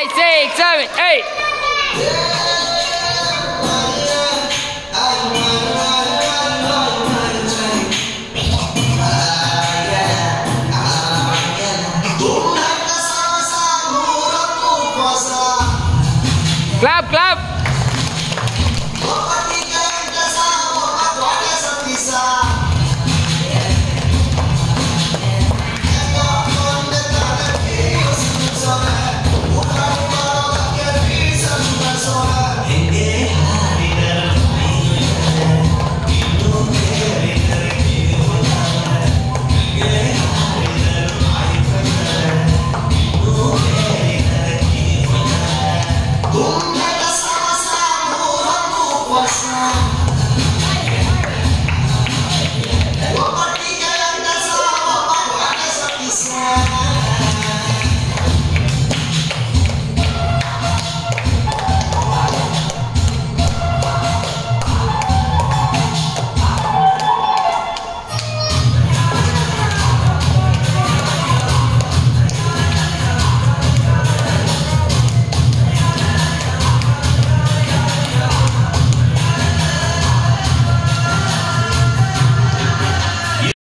Five, six, seven, eight. Clap, clap.